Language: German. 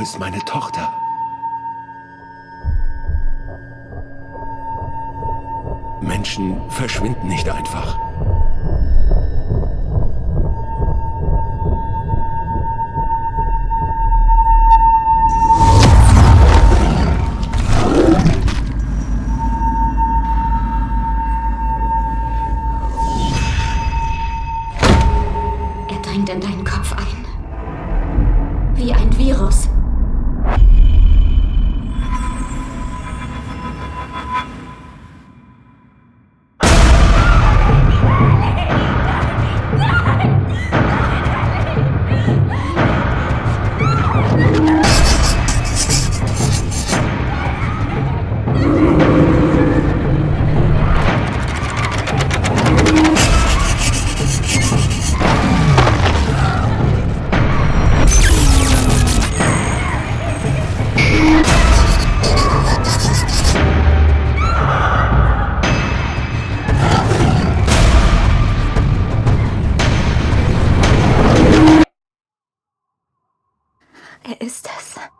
Ist meine Tochter? Menschen verschwinden nicht einfach. Er dringt in deinen Kopf ein. Er ist es.